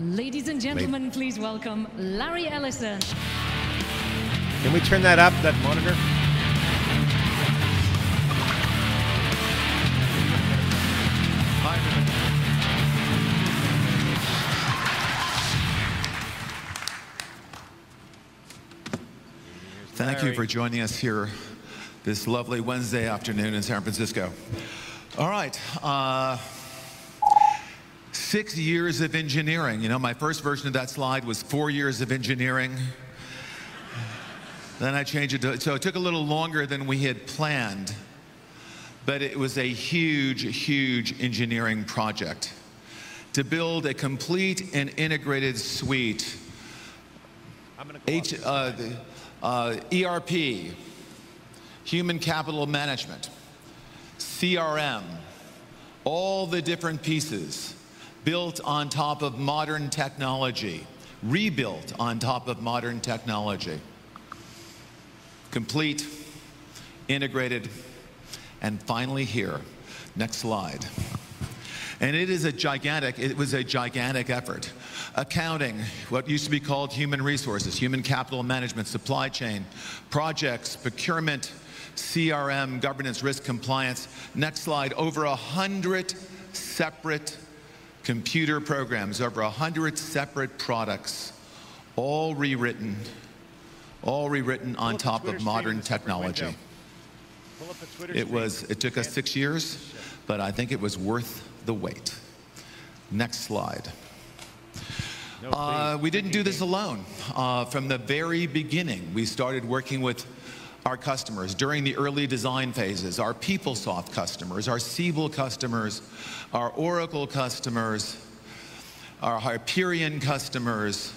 Ladies and gentlemen, please welcome Larry Ellison. Can we turn that up, that monitor? Hi, everybody. Thank you for joining us here this lovely Wednesday afternoon in San Francisco. All right. Uh, six years of engineering. You know, my first version of that slide was four years of engineering. Then I changed it to, so it took a little longer than we had planned, but it was a huge, huge engineering project to build a complete and integrated suite I'm gonna H, uh, the, uh, ERP, human capital management, CRM, all the different pieces built on top of modern technology, rebuilt on top of modern technology. Complete, integrated, and finally here. Next slide. And it is a gigantic, it was a gigantic effort. Accounting, what used to be called human resources, human capital management, supply chain, projects, procurement, CRM, governance, risk, compliance. Next slide, over a hundred separate computer programs, over a hundred separate products, all rewritten, all rewritten on top of modern technology. window. Pull up a Twitter It was, it took us six years, but I think it was worth the wait. Next slide. Uh, we didn't do this alone. Uh, from the very beginning, we started working with our customers during the early design phases, our PeopleSoft customers, our Siebel customers, our Oracle customers, our Hyperion customers.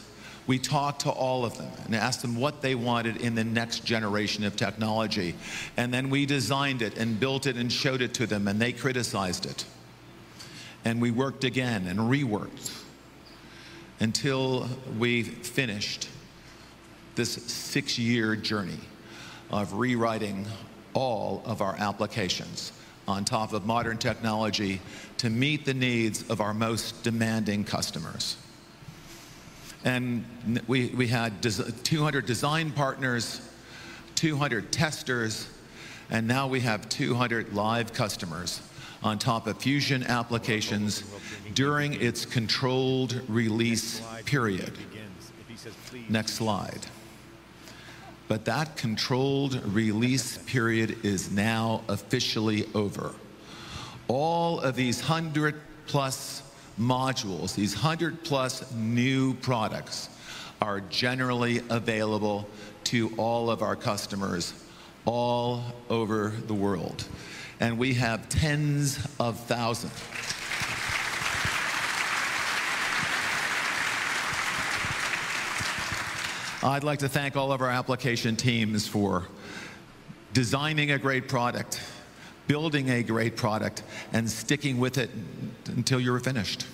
We talked to all of them and asked them what they wanted in the next generation of technology. And then we designed it and built it and showed it to them, and they criticized it. And we worked again and reworked until we finished this six year journey of rewriting all of our applications on top of modern technology to meet the needs of our most demanding customers. And we, we had 200 design partners, 200 testers, and now we have 200 live customers on top of Fusion applications during its controlled release period. Next slide. But that controlled release period is now officially over. All of these 100 plus modules, these 100 plus new products, are generally available to all of our customers all over the world. And we have tens of thousands. I'd like to thank all of our application teams for designing a great product, building a great product, and sticking with it until you're finished.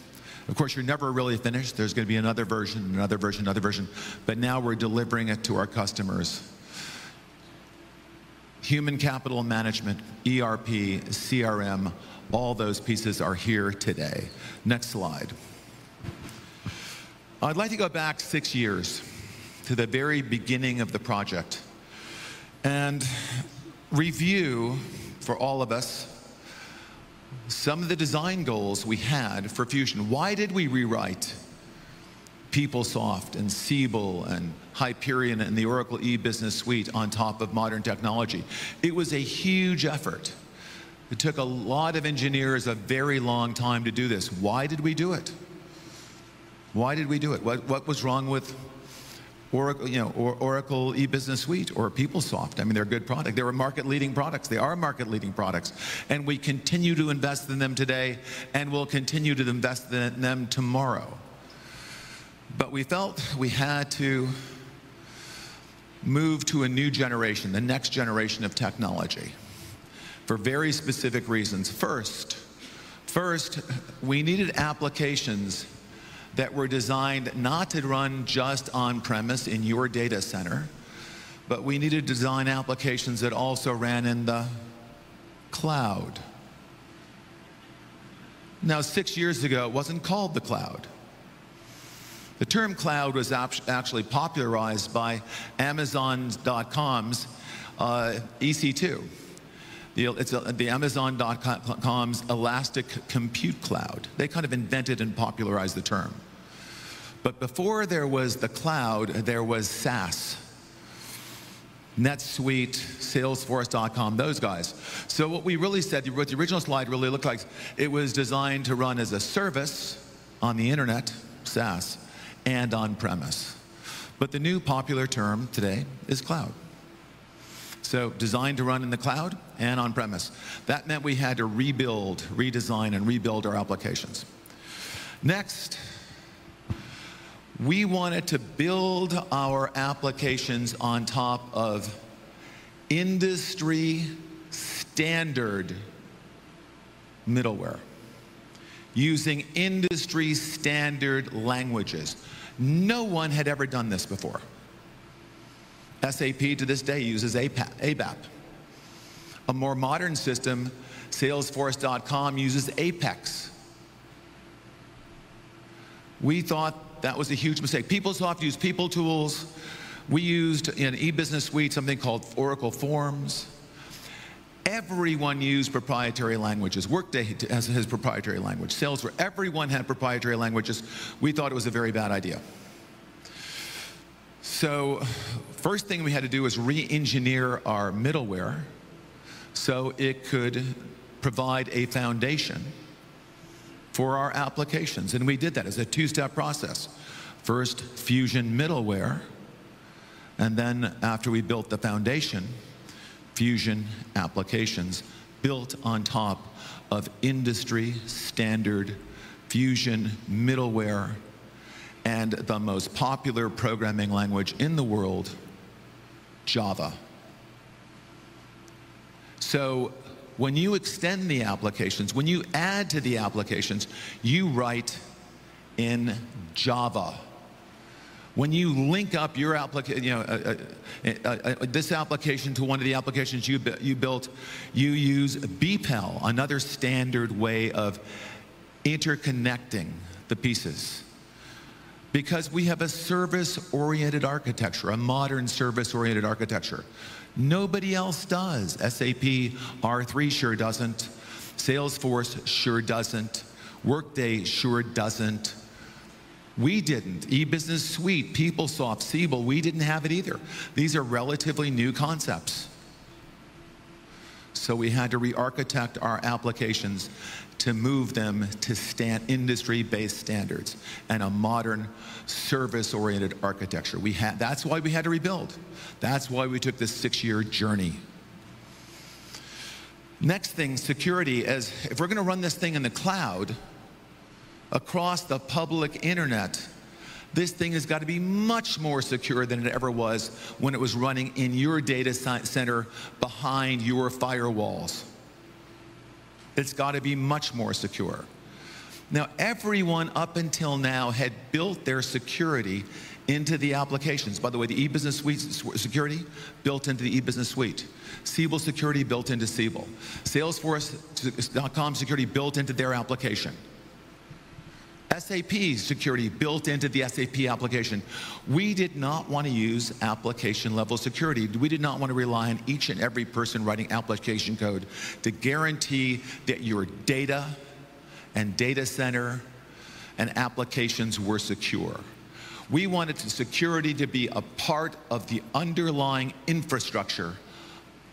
Of course, you're never really finished. There's going to be another version, another version, another version. But now we're delivering it to our customers. Human capital management, ERP, CRM, all those pieces are here today. Next slide. I'd like to go back six years to the very beginning of the project and review for all of us some of the design goals we had for Fusion. Why did we rewrite PeopleSoft and Siebel and Hyperion and the Oracle e-business suite on top of modern technology? It was a huge effort. It took a lot of engineers a very long time to do this. Why did we do it? Why did we do it? What, what was wrong with Oracle, you know, or, Oracle e-business suite or PeopleSoft? I mean, they're a good product. They were market-leading products. They are market-leading products, and we continue to invest in them today, and we'll continue to invest in them tomorrow. But we felt we had to move to a new generation, the next generation of technology, for very specific reasons. First, first, we needed applications that were designed not to run just on premise in your data center, but we needed to design applications that also ran in the cloud. Now, six years ago, it wasn't called the cloud. The term cloud was actually popularized by Amazon.com's uh, EC2. It's the Amazon.com's Elastic Compute Cloud. They kind of invented and popularized the term. But before there was the cloud, there was SaaS. NetSuite, Salesforce.com, those guys. So what we really said, what the original slide really looked like, it was designed to run as a service on the internet, SaaS, and on premise. But the new popular term today is cloud. So designed to run in the cloud and on premise. That meant we had to rebuild, redesign, and rebuild our applications. Next, we wanted to build our applications on top of industry standard middleware using industry standard languages. No one had ever done this before. SAP to this day uses ABAP. A more modern system, Salesforce.com, uses Apex. We thought that was a huge mistake. PeopleSoft used People Tools. We used in eBusiness Suite something called Oracle Forms. Everyone used proprietary languages. Workday has his proprietary language. Salesforce, everyone had proprietary languages. We thought it was a very bad idea. So first thing we had to do was re-engineer our middleware so it could provide a foundation for our applications. And we did that as a two-step process. First, Fusion middleware, and then after we built the foundation, Fusion applications built on top of industry standard Fusion middleware and the most popular programming language in the world, Java. So when you extend the applications, when you add to the applications, you write in Java. When you link up your application, you know, uh, uh, uh, uh, this application to one of the applications you, you built, you use BPEL, another standard way of interconnecting the pieces because we have a service-oriented architecture, a modern service-oriented architecture. Nobody else does. SAP R3 sure doesn't. Salesforce sure doesn't. Workday sure doesn't. We didn't. eBusiness Suite, PeopleSoft, Siebel, we didn't have it either. These are relatively new concepts. So we had to re-architect our applications to move them to stand industry-based standards and a modern service-oriented architecture. We had, that's why we had to rebuild. That's why we took this six-year journey. Next thing, security, as if we're gonna run this thing in the cloud, across the public internet, this thing has got to be much more secure than it ever was when it was running in your data center behind your firewalls. It's got to be much more secure. Now, everyone up until now had built their security into the applications. By the way, the eBusiness Suite security built into the eBusiness Suite. Siebel security built into Siebel. Salesforce.com security built into their application. SAP security built into the SAP application. We did not want to use application level security. We did not want to rely on each and every person writing application code to guarantee that your data and data center and applications were secure. We wanted security to be a part of the underlying infrastructure.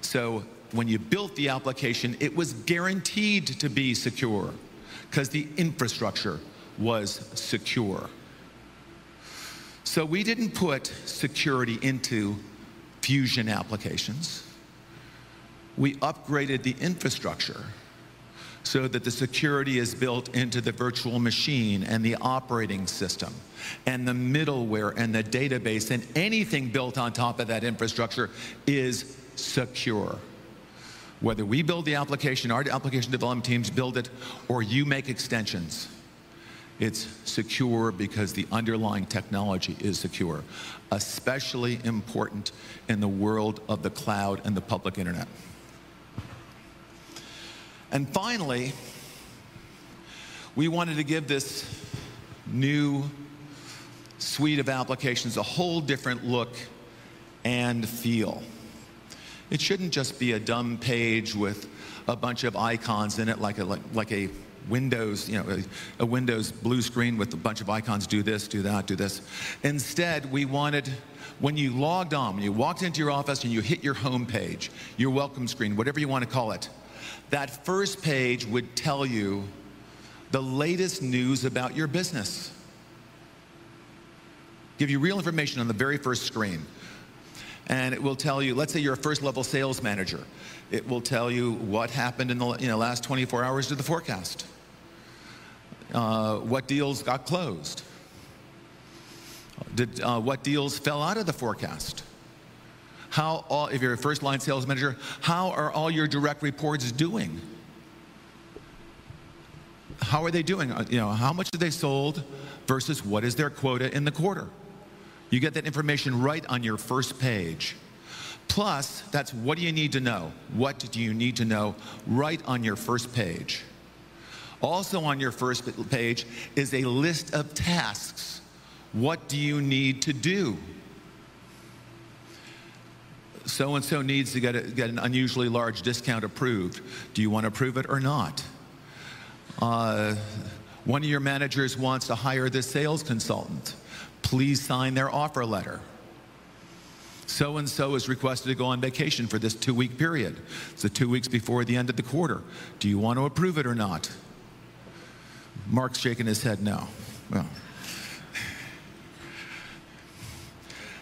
So when you built the application, it was guaranteed to be secure because the infrastructure was secure. So we didn't put security into Fusion applications. We upgraded the infrastructure so that the security is built into the virtual machine and the operating system and the middleware and the database and anything built on top of that infrastructure is secure. Whether we build the application, our application development teams build it, or you make extensions. It's secure because the underlying technology is secure, especially important in the world of the cloud and the public internet. And finally, we wanted to give this new suite of applications a whole different look and feel. It shouldn't just be a dumb page with a bunch of icons in it like a, like, like a Windows, you know, a, a, Windows blue screen with a bunch of icons, do this, do that, do this. Instead, we wanted, when you logged on, when you walked into your office and you hit your home page, your welcome screen, whatever you want to call it, that first page would tell you the latest news about your business. Give you real information on the very first screen and it will tell you, let's say you're a first level sales manager. It will tell you what happened in the you know, last 24 hours to the forecast. Uh, what deals got closed? Did, uh, what deals fell out of the forecast? How all, if you're a first line sales manager, how are all your direct reports doing? How are they doing? Uh, you know, how much did they sold versus what is their quota in the quarter? You get that information right on your first page. Plus, that's what do you need to know? What do you need to know right on your first page? Also on your first page is a list of tasks. What do you need to do? So and so needs to get, a, get an unusually large discount approved. Do you want to approve it or not? Uh, one of your managers wants to hire this sales consultant please sign their offer letter. So and so is requested to go on vacation for this two week period. So, two weeks before the end of the quarter. Do you want to approve it or not? Mark's shaking his head no. Well.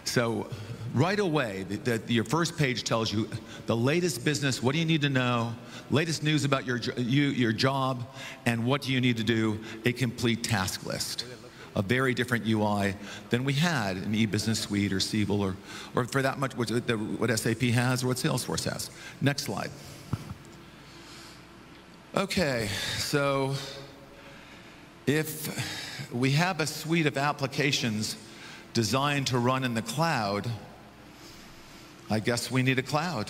So, right away, the, the, your first page tells you the latest business, what do you need to know, latest news about your, you, your job, and what do you need to do, a complete task list a very different UI than we had in eBusiness Suite or Siebel or, or for that much what, what SAP has or what Salesforce has. Next slide. Okay, so if we have a suite of applications designed to run in the cloud, I guess we need a cloud.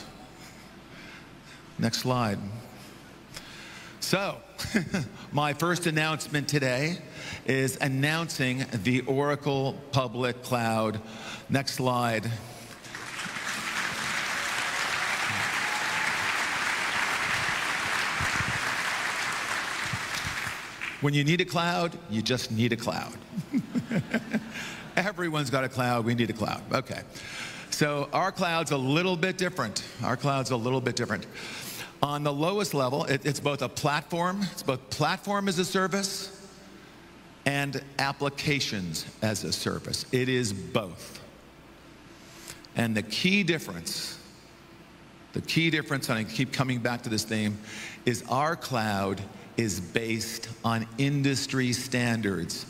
Next slide. So, my first announcement today is announcing the Oracle Public Cloud. Next slide. When you need a cloud, you just need a cloud. Everyone's got a cloud, we need a cloud. Okay. So our cloud's a little bit different. Our cloud's a little bit different. On the lowest level, it, it's both a platform, it's both platform as a service and applications as a service. It is both. And the key difference, the key difference, and I keep coming back to this theme, is our cloud is based on industry standards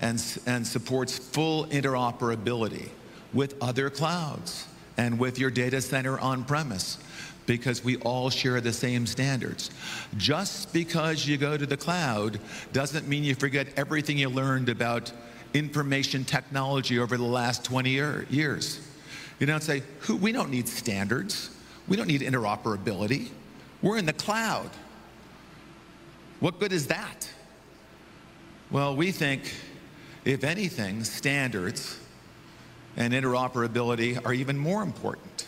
and, and supports full interoperability with other clouds and with your data center on premise because we all share the same standards. Just because you go to the cloud doesn't mean you forget everything you learned about information technology over the last 20 year, years. You don't say, we don't need standards. We don't need interoperability. We're in the cloud. What good is that? Well, we think, if anything, standards and interoperability are even more important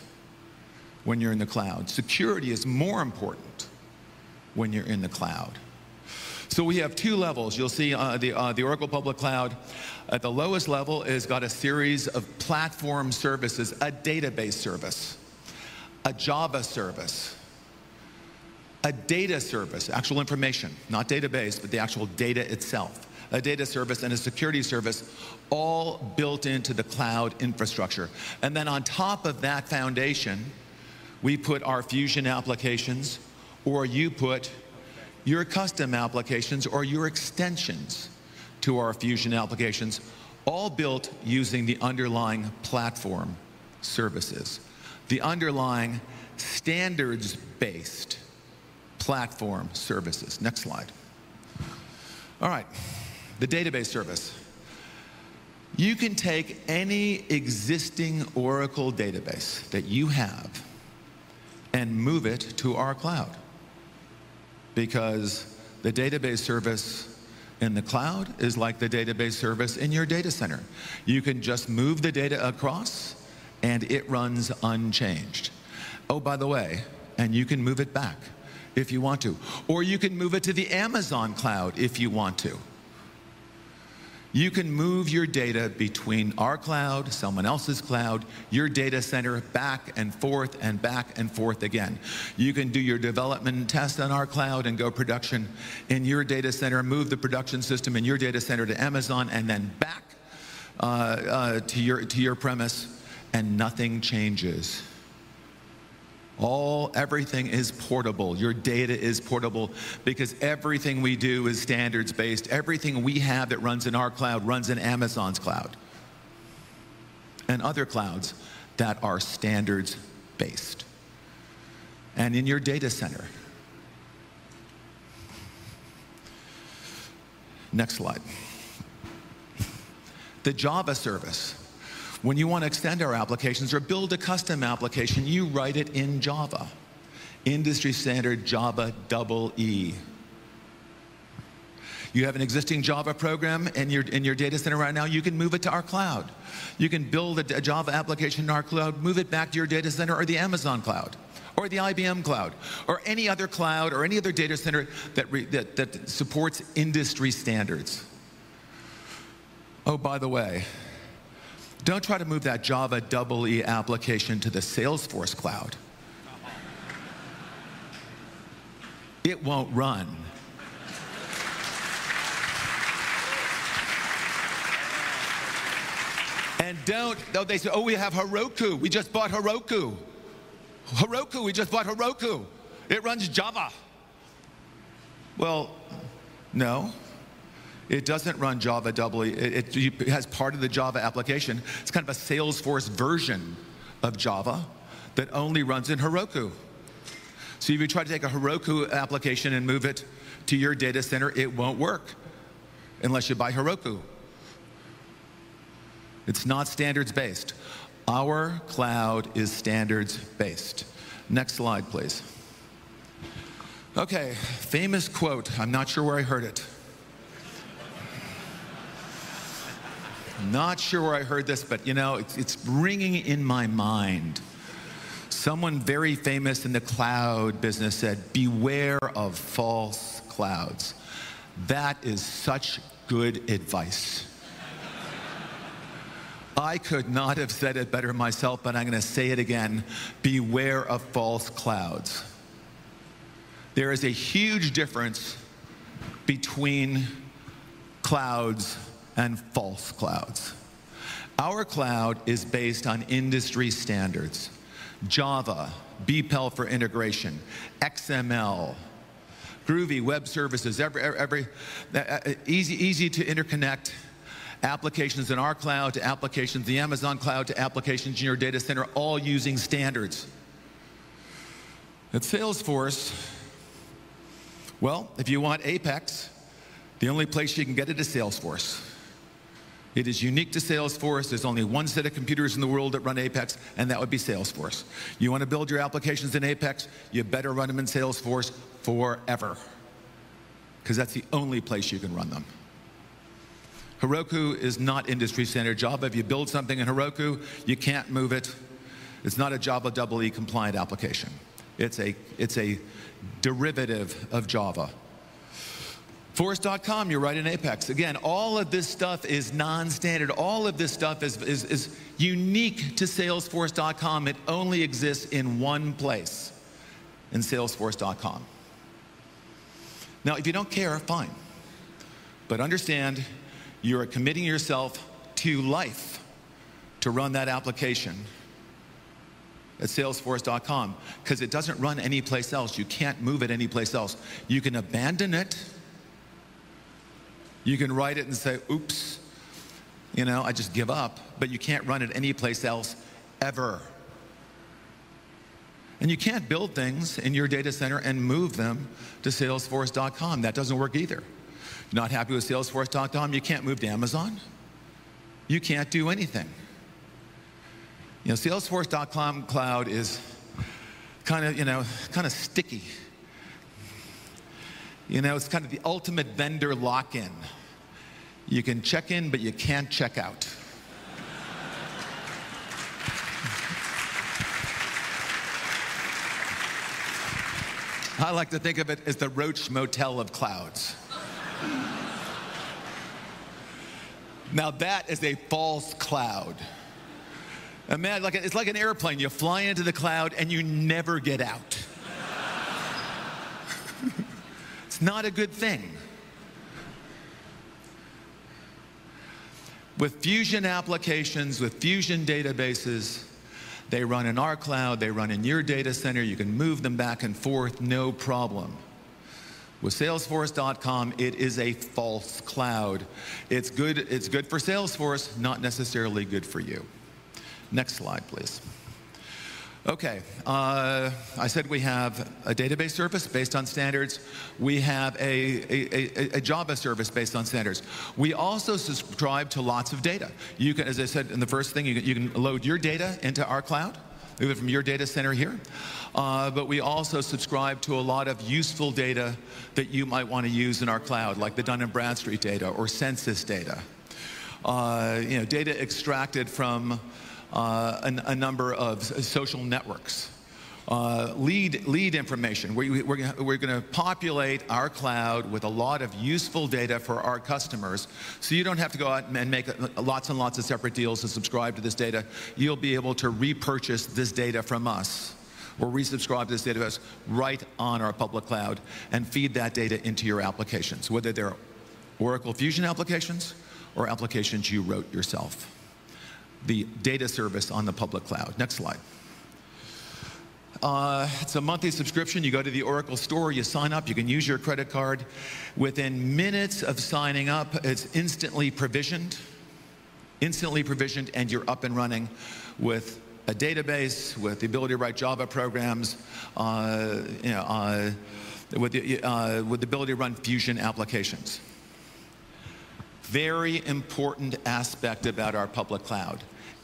when you're in the cloud. Security is more important when you're in the cloud. So we have two levels. You'll see uh, the, uh, the Oracle Public Cloud at the lowest level is got a series of platform services, a database service, a Java service, a data service, actual information, not database, but the actual data itself, a data service and a security service, all built into the cloud infrastructure. And then on top of that foundation, we put our Fusion applications, or you put your custom applications or your extensions to our Fusion applications, all built using the underlying platform services, the underlying standards-based platform services. Next slide. All right, the database service. You can take any existing Oracle database that you have and move it to our cloud because the database service in the cloud is like the database service in your data center. You can just move the data across and it runs unchanged. Oh, by the way, and you can move it back if you want to. Or you can move it to the Amazon cloud if you want to. You can move your data between our cloud, someone else's cloud, your data center, back and forth and back and forth again. You can do your development and test on our cloud and go production in your data center, move the production system in your data center to Amazon, and then back uh, uh, to, your, to your premise, and nothing changes. All, everything is portable. Your data is portable because everything we do is standards based. Everything we have that runs in our cloud runs in Amazon's cloud and other clouds that are standards based. And in your data center. Next slide. The Java service when you want to extend our applications or build a custom application, you write it in Java. Industry standard Java double E. You have an existing Java program in your, in your data center right now, you can move it to our cloud. You can build a, a Java application in our cloud, move it back to your data center or the Amazon cloud or the IBM cloud, or any other cloud, or any other data center that, re, that, that, supports industry standards. Oh, by the way, don't try to move that Java double E application to the Salesforce cloud. It won't run. And don't, though they say, oh, we have Heroku. We just bought Heroku. Heroku, we just bought Heroku. It runs Java. Well, no. It doesn't run Java doubly. It, it, it, has part of the Java application. It's kind of a Salesforce version of Java that only runs in Heroku. So if you try to take a Heroku application and move it to your data center, it won't work unless you buy Heroku. It's not standards based. Our cloud is standards based. Next slide, please. Okay, famous quote. I'm not sure where I heard it. Not sure where I heard this, but you know, it's, it's ringing in my mind. Someone very famous in the cloud business said, Beware of false clouds. That is such good advice. I could not have said it better myself, but I'm going to say it again. Beware of false clouds. There is a huge difference between clouds and false clouds. Our cloud is based on industry standards. Java, BPEL for integration, XML, Groovy web services, every, every uh, uh, easy, easy to interconnect applications in our cloud to applications the Amazon cloud to applications in your data center, all using standards. At Salesforce, well, if you want Apex, the only place you can get it is Salesforce. It is unique to Salesforce. There's only one set of computers in the world that run Apex, and that would be Salesforce. You want to build your applications in Apex, you better run them in Salesforce forever, because that's the only place you can run them. Heroku is not industry standard Java. If you build something in Heroku, you can't move it. It's not a Java EE compliant application. It's a, it's a derivative of Java. Force.com, you're write in Apex. Again, all of this stuff is non-standard. All of this stuff is, is, is unique to Salesforce.com. It only exists in one place, in Salesforce.com. Now, if you don't care, fine. But understand, you're committing yourself to life to run that application at salesforce.com because it doesn't run anyplace else. You can't move it anyplace else. You can abandon it you can write it and say, oops, you know, I just give up, but you can't run it anyplace else ever. And you can't build things in your data center and move them to Salesforce.com. That doesn't work either. You're not happy with Salesforce.com, you can't move to Amazon. You can't do anything. You know, Salesforce.com cloud is kind of, you know, kind of sticky. You know, it's kind of the ultimate vendor lock in. You can check in, but you can't check out. I like to think of it as the Roach Motel of clouds. now, that is a false cloud. Imagine, like, it's like an airplane. You fly into the cloud and you never get out. it's not a good thing. With Fusion applications, with Fusion databases, they run in our cloud, they run in your data center, you can move them back and forth, no problem. With Salesforce.com, it is a false cloud. It's good, it's good for Salesforce, not necessarily good for you. Next slide, please. Okay, uh, I said we have a database service based on standards. We have a, a, a, a, Java service based on standards. We also subscribe to lots of data. You can, as I said in the first thing, you can, you can load your data into our cloud, move it from your data center here. Uh, but we also subscribe to a lot of useful data that you might want to use in our cloud, like the Dun & Bradstreet data or census data. Uh, you know, data extracted from a, a, number of social networks. Uh, lead, lead information. We, we're, we're going to populate our cloud with a lot of useful data for our customers. So you don't have to go out and make lots and lots of separate deals to subscribe to this data. You'll be able to repurchase this data from us or resubscribe to this database right on our public cloud and feed that data into your applications, whether they're Oracle Fusion applications or applications you wrote yourself the data service on the public cloud. Next slide. Uh, it's a monthly subscription. You go to the Oracle store, you sign up, you can use your credit card. Within minutes of signing up, it's instantly provisioned, instantly provisioned, and you're up and running with a database, with the ability to write Java programs, uh, you know, uh, with, the, uh, with the ability to run Fusion applications. Very important aspect about our public cloud.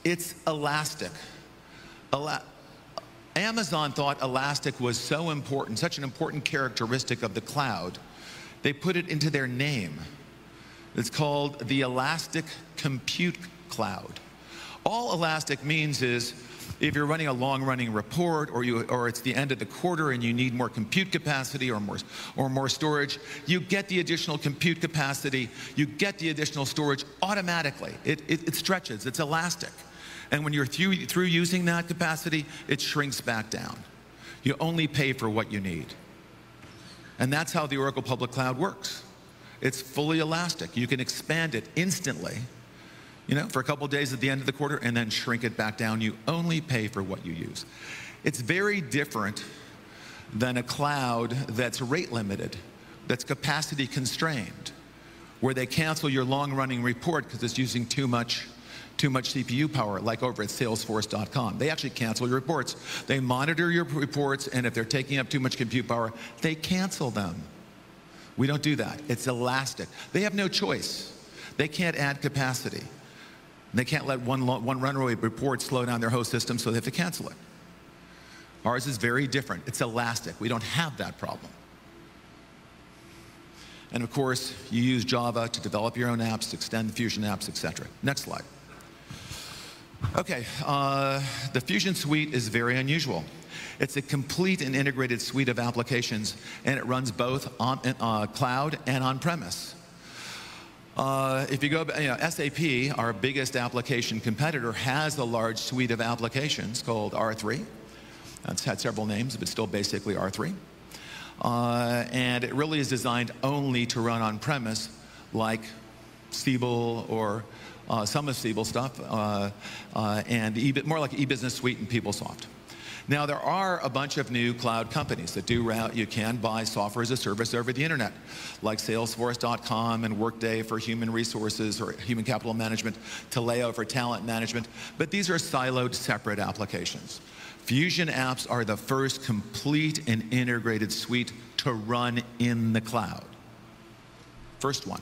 It's elastic. Ela Amazon thought elastic was so important, such an important characteristic of the cloud, they put it into their name. It's called the Elastic Compute Cloud. All elastic means is if you're running a long-running report or, you, or it's the end of the quarter and you need more compute capacity or more, or more storage, you get the additional compute capacity, you get the additional storage automatically. It, it, it stretches, it's elastic. And when you're through, through using that capacity, it shrinks back down. You only pay for what you need. And that's how the Oracle Public Cloud works. It's fully elastic. You can expand it instantly, you know, for a couple days at the end of the quarter and then shrink it back down. You only pay for what you use. It's very different than a cloud that's rate limited, that's capacity constrained, where they cancel your long running report because it's using too much too much CPU power, like over at salesforce.com. They actually cancel your reports. They monitor your reports, and if they're taking up too much compute power, they cancel them. We don't do that. It's elastic. They have no choice. They can't add capacity. They can't let one, one runaway report slow down their host system, so they have to cancel it. Ours is very different. It's elastic. We don't have that problem. And of course, you use Java to develop your own apps, extend Fusion apps, etc. Next slide. Okay, uh, the Fusion Suite is very unusual. It's a complete and integrated suite of applications, and it runs both on uh, cloud and on-premise. Uh, if you go, you know, SAP, our biggest application competitor, has a large suite of applications called R3. It's had several names, but still basically R3. Uh, and it really is designed only to run on-premise, like Siebel or uh, some of Siebel stuff, uh, uh, and e more like e-business suite and PeopleSoft. Now, there are a bunch of new cloud companies that do route, you can buy software as a service over the internet, like Salesforce.com and Workday for human resources or human capital management, Taleo for talent management, but these are siloed, separate applications. Fusion apps are the first complete and integrated suite to run in the cloud. First one.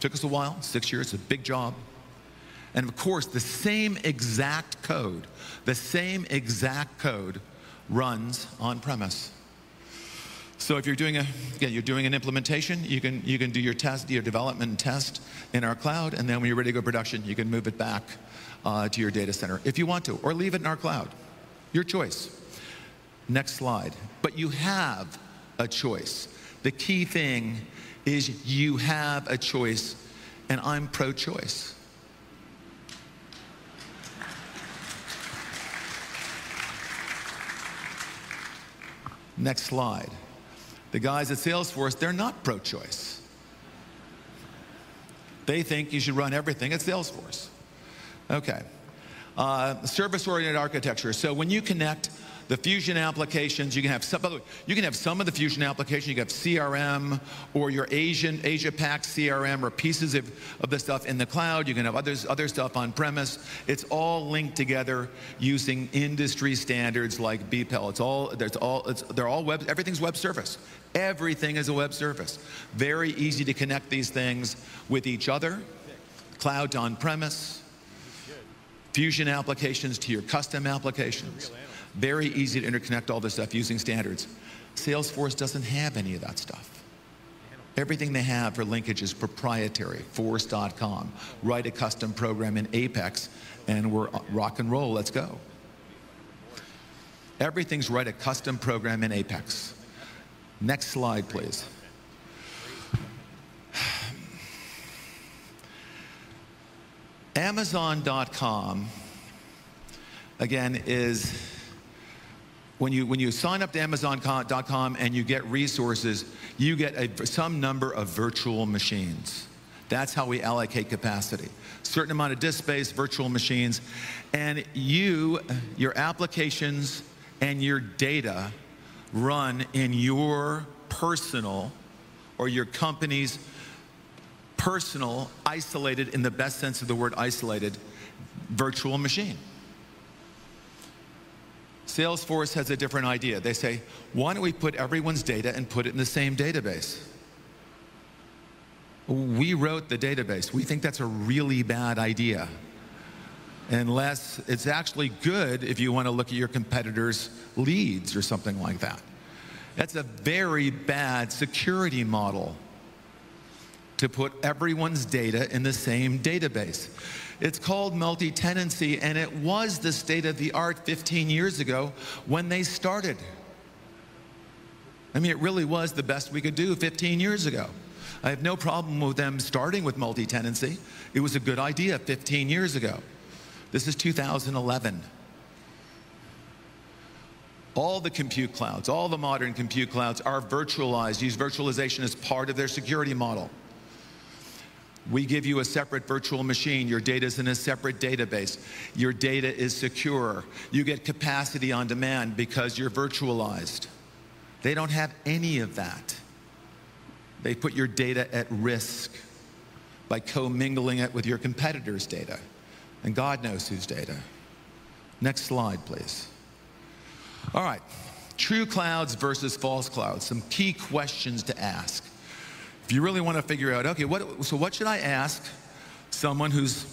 Took us a while, six years, a big job. And of course, the same exact code, the same exact code runs on premise. So if you're doing a, again, you're doing an implementation, you can, you can do your test, your development test in our cloud, and then when you're ready to go production, you can move it back uh, to your data center if you want to, or leave it in our cloud. Your choice. Next slide. But you have a choice. The key thing is you have a choice, and I'm pro choice. Next slide. The guys at Salesforce, they're not pro choice. They think you should run everything at Salesforce. Okay. Uh, service oriented architecture. So when you connect the Fusion applications, you can have some, by the way, you can have some of the Fusion applications, you can have CRM or your Asian, Asia Pac CRM or pieces of, of the stuff in the cloud. You can have others, other stuff on premise. It's all linked together using industry standards like BPEL. It's all, there's all, it's, they're all web, everything's web service. Everything is a web service. Very easy to connect these things with each other, cloud to on premise, Fusion applications to your custom applications. Very easy to interconnect all this stuff using standards. Salesforce doesn't have any of that stuff. Everything they have for linkage is proprietary, force.com. Write a custom program in Apex and we're uh, rock and roll, let's go. Everything's write a custom program in Apex. Next slide, please. Amazon.com, again, is when you, when you sign up to Amazon.com and you get resources, you get a, some number of virtual machines. That's how we allocate capacity. Certain amount of disk space, virtual machines, and you, your applications, and your data run in your personal or your company's personal, isolated, in the best sense of the word isolated, virtual machine. Salesforce has a different idea. They say, why don't we put everyone's data and put it in the same database? We wrote the database. We think that's a really bad idea. Unless it's actually good if you want to look at your competitors' leads or something like that. That's a very bad security model to put everyone's data in the same database. It's called multi tenancy, and it was the state of the art 15 years ago when they started. I mean, it really was the best we could do 15 years ago. I have no problem with them starting with multi tenancy. It was a good idea 15 years ago. This is 2011. All the compute clouds, all the modern compute clouds are virtualized, use virtualization as part of their security model. We give you a separate virtual machine. Your data is in a separate database. Your data is secure. You get capacity on demand because you're virtualized. They don't have any of that. They put your data at risk by commingling it with your competitors' data. And God knows whose data. Next slide, please. All right, true clouds versus false clouds. Some key questions to ask. If you really want to figure out, okay, what, so what should I ask someone who's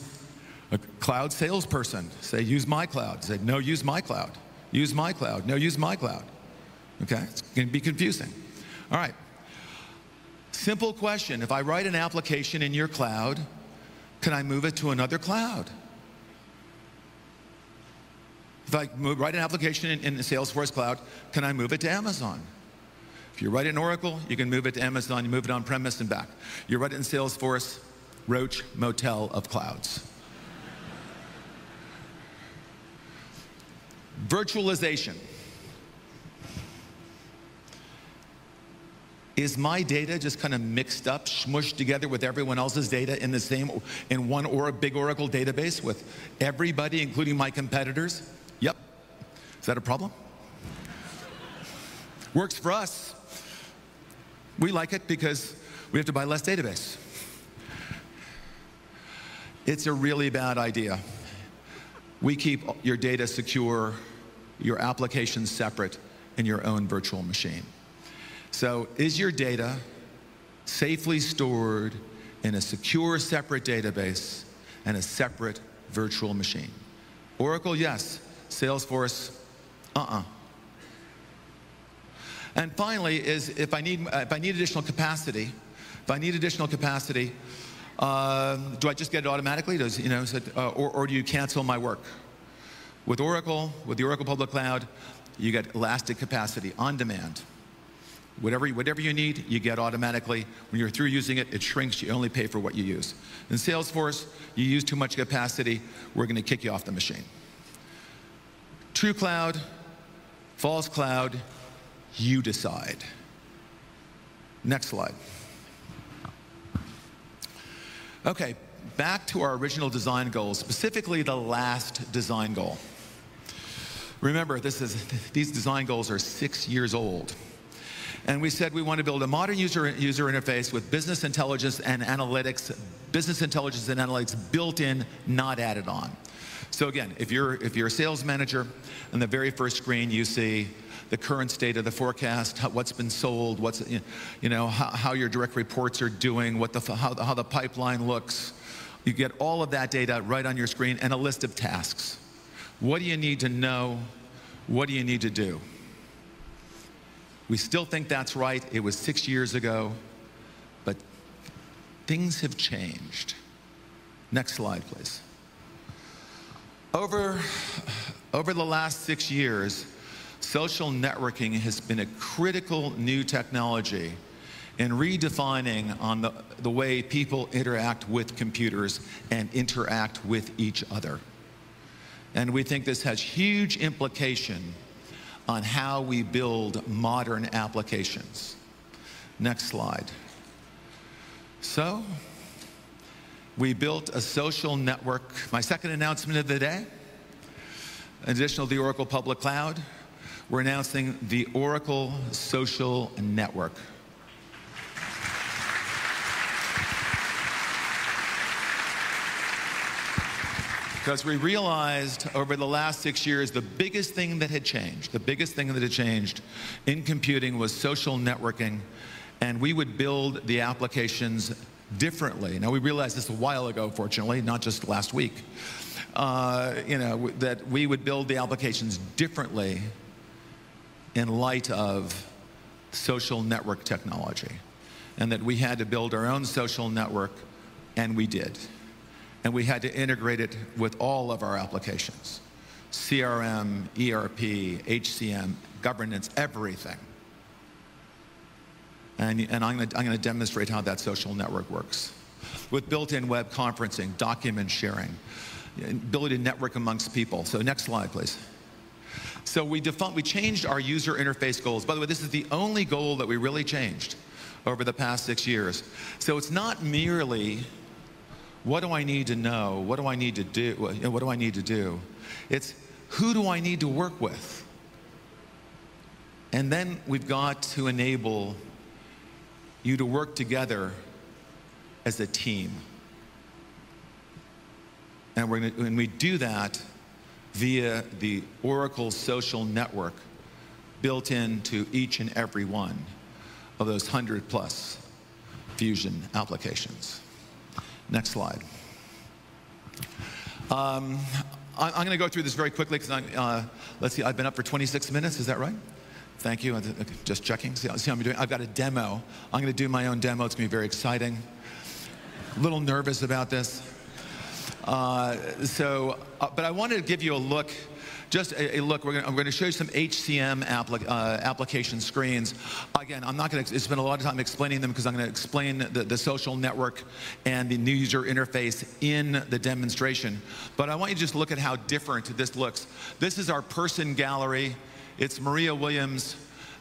a cloud salesperson? Say, use my cloud. Say, no, use my cloud. Use my cloud. No, use my cloud. Okay, it's going to be confusing. All right. Simple question. If I write an application in your cloud, can I move it to another cloud? If I move, write an application in, in the Salesforce cloud, can I move it to Amazon? If you write it in Oracle, you can move it to Amazon, you move it on premise and back. You write it in Salesforce, Roach Motel of Clouds. Virtualization. Is my data just kind of mixed up, smushed together with everyone else's data in the same, in one or a big Oracle database with everybody, including my competitors? Yep. Is that a problem? Works for us. We like it because we have to buy less database. It's a really bad idea. We keep your data secure, your applications separate in your own virtual machine. So is your data safely stored in a secure separate database and a separate virtual machine? Oracle, yes. Salesforce, uh-uh. And finally, is if I need if I need additional capacity, if I need additional capacity, uh, do I just get it automatically? Does you know, it, uh, or, or do you cancel my work? With Oracle, with the Oracle Public Cloud, you get elastic capacity on demand. Whatever, whatever you need, you get automatically. When you're through using it, it shrinks. You only pay for what you use. In Salesforce, you use too much capacity, we're going to kick you off the machine. True cloud, false cloud, you decide. Next slide. Okay, back to our original design goals, specifically the last design goal. Remember, this is, these design goals are six years old. And we said we want to build a modern user, user interface with business intelligence and analytics, business intelligence and analytics built in, not added on. So again, if you're, if you're a sales manager, on the very first screen you see the current state of the forecast, what's been sold, what's, you know, how, how your direct reports are doing, what the, how, how the pipeline looks. You get all of that data right on your screen and a list of tasks. What do you need to know? What do you need to do? We still think that's right. It was six years ago, but things have changed. Next slide, please. Over, over the last six years, social networking has been a critical new technology in redefining on the, the way people interact with computers and interact with each other. And we think this has huge implication on how we build modern applications. Next slide. So, we built a social network. My second announcement of the day, additional to the Oracle Public Cloud, we're announcing the Oracle Social Network. Because we realized over the last six years, the biggest thing that had changed, the biggest thing that had changed in computing was social networking. And we would build the applications differently. Now, we realized this a while ago, fortunately, not just last week. Uh, you know, that we would build the applications differently in light of social network technology. And that we had to build our own social network, and we did and we had to integrate it with all of our applications CRM, ERP, HCM, governance, everything. And, and I'm going to demonstrate how that social network works. With built-in web conferencing, document sharing, ability to network amongst people. So next slide, please. So we, defined, we changed our user interface goals. By the way, this is the only goal that we really changed over the past six years. So it's not merely what do I need to know? What do I need to do? What do I need to do? It's who do I need to work with? And then we've got to enable you to work together as a team. And, and we do that via the Oracle social network built into each and every one of those 100 plus Fusion applications. Next slide. Um, I, am going to go through this very quickly because uh, let's see, I've been up for 26 minutes, is that right? Thank you. Just checking. See, see how I'm doing. I've got a demo. I'm going to do my own demo. It's going to be very exciting. A little nervous about this. Uh, so, uh, but I wanted to give you a look just a, a look, gonna, I'm going to show you some HCM uh, application screens. Again, I'm not going to spend a lot of time explaining them because I'm going to explain the, the social network and the new user interface in the demonstration. But I want you to just look at how different this looks. This is our person gallery. It's Maria Williams.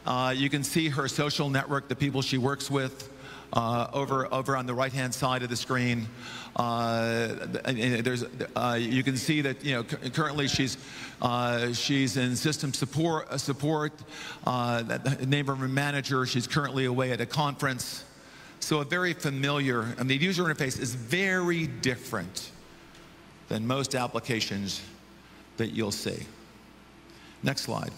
Uh, you can see her social network, the people she works with uh, over, over on the right-hand side of the screen. Uh, there's, uh, you can see that you know currently she's uh, she's in system support uh, support. Uh, the name of her manager. She's currently away at a conference. So a very familiar. and the user interface is very different than most applications that you'll see. Next slide.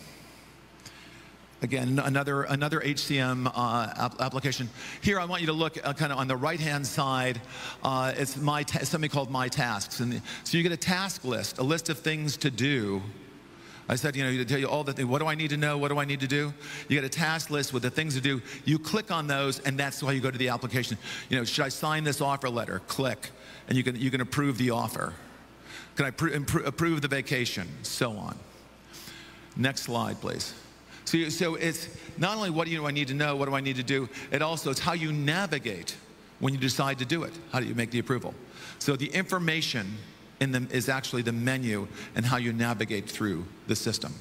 Again, another, another HCM uh, application. Here, I want you to look uh, kind of on the right-hand side. Uh, it's my something called My Tasks. And so you get a task list, a list of things to do I said, you know, to tell you all the things. What do I need to know? What do I need to do? You get a task list with the things to do. You click on those, and that's why you go to the application. You know, should I sign this offer letter? Click, and you can you can approve the offer. Can I approve the vacation? So on. Next slide, please. So, so it's not only what do, I need to know, what do I need to do, it also is how you navigate when you decide to do it. How do you make the approval? So the information in them is actually the menu and how you navigate through the system.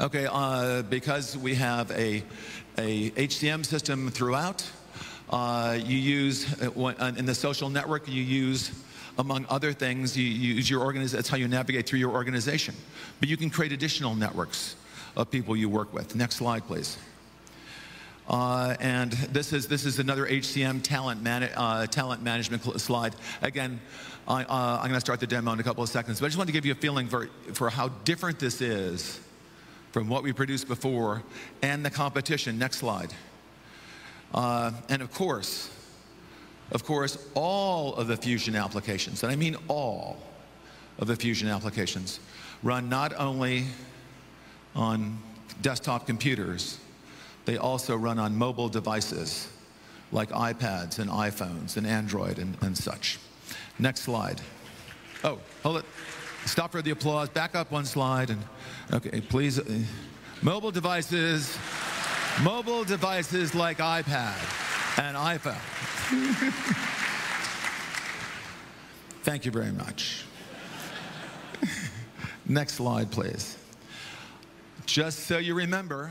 Okay, uh, because we have a, a HCM system throughout, uh, you use, uh, in the social network, you use, among other things, you use your organization, that's how you navigate through your organization. But you can create additional networks of people you work with. Next slide, please. Uh, and this is, this is another HCM talent, man, uh, talent management slide. Again, I, uh, I'm going to start the demo in a couple of seconds, but I just want to give you a feeling for, for how different this is from what we produced before and the competition. Next slide. Uh, and of course, of course, all of the Fusion applications, and I mean all of the Fusion applications, run not only on desktop computers, they also run on mobile devices like iPads and iPhones and Android and, and such. Next slide. Oh, hold it. Stop for the applause. Back up one slide. And okay, please. Uh, mobile devices, mobile devices like iPad and iPhone. Thank you very much. Next slide, please. Just so you remember,